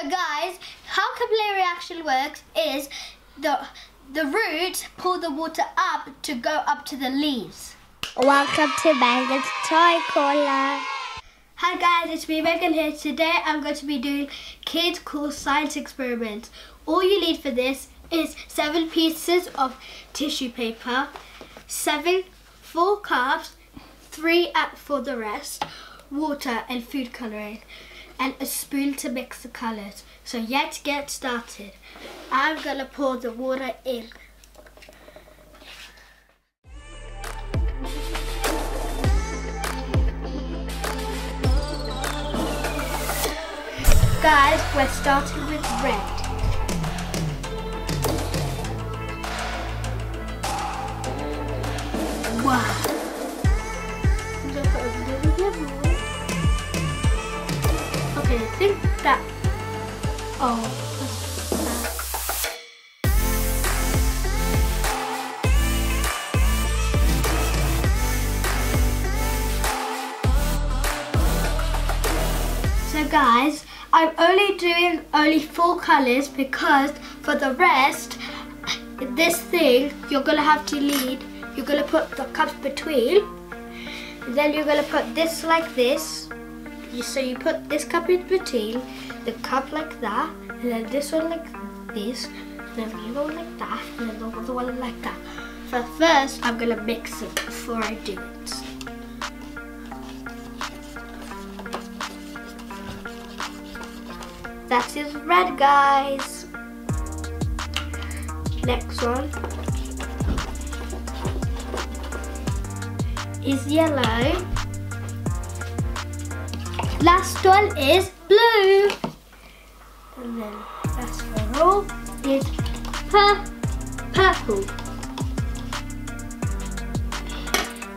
So guys, how capillary reaction works is the the roots pull the water up to go up to the leaves. Welcome to Megan's Toy Corner. Hi guys, it's me Megan here. Today I'm going to be doing kids cool science experiments. All you need for this is seven pieces of tissue paper, seven full cups, three at for the rest, water and food coloring, and a spoon to mix the colors. So let's get started. I'm gonna pour the water in. Guys, we're starting with red. Wow. Think that. Oh. So guys, I'm only doing only four colours because for the rest, this thing you're gonna have to lead. You're gonna put the cups between. Then you're gonna put this like this. You- So you put this cup in between, the cup like that, and then this one like this, and then the one like that, and then the other one like that. But first, I'm gonna mix it before I do it. That is red, guys. Next one is yellow. Last one is blue. And then last for all is pur purple.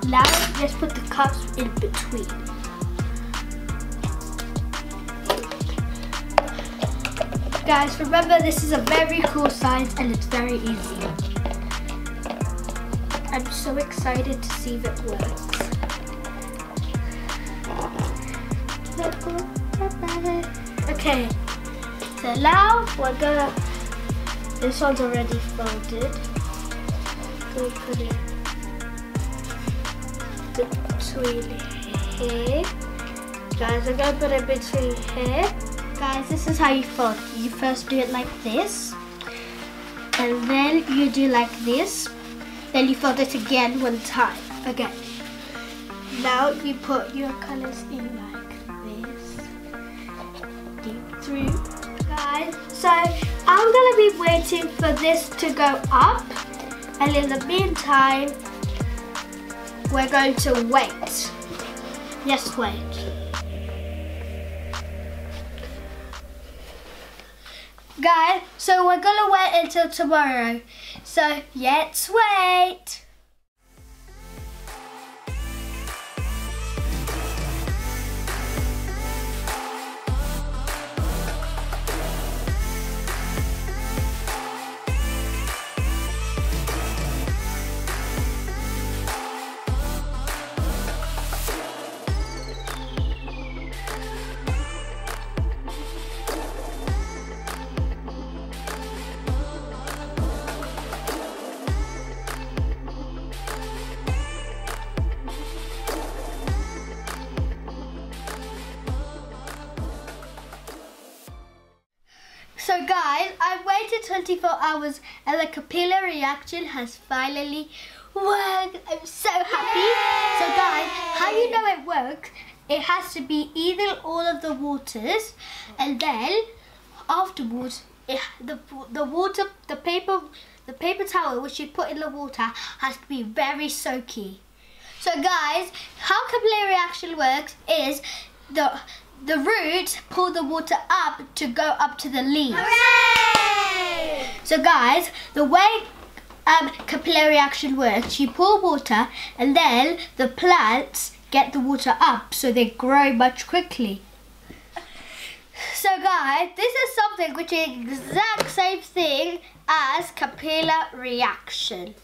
Now let's put the cups in between. Guys, remember this is a very cool science and it's very easy. I'm so excited to see if it works. Okay, so now we're gonna, this one's already folded. We'll put it between here. Guys, I'm gonna put it between here. Guys, this is how you fold. You first do it like this. And then you do like this. Then you fold it again one time. Okay. Now you put your colors in so I'm gonna be waiting for this to go up. And in the meantime, we're going to wait. Yes, wait. Guys, so we're gonna wait until tomorrow. So let's wait. So guys, I've waited 24 hours and the capillary reaction has finally worked. I'm so happy. So guys, how you know it works, it has to be either all of the waters and then afterwards it, the, the water, the paper, the paper towel which you put in the water has to be very soaky. So guys, how capillary reaction works is the the roots pull the water up to go up to the leaves. Hooray! So guys, the way um, capillary reaction works, you pour water and then the plants get the water up so they grow much quickly. So guys, this is something which is exact same thing as capillary reaction.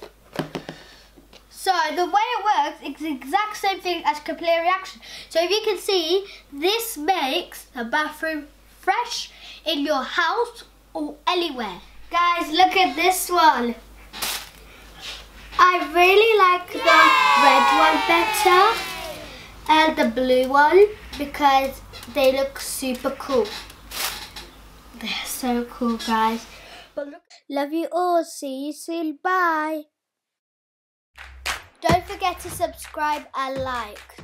So the way it works is the exact same thing as capillary reaction. So if you can see, this makes the bathroom fresh. in your house or anywhere. Guys, look at this one. I really like the red one better and the blue one because they look super cool. They're so cool, guys. Love you all. See you soon. Bye. Don't forget to subscribe and like.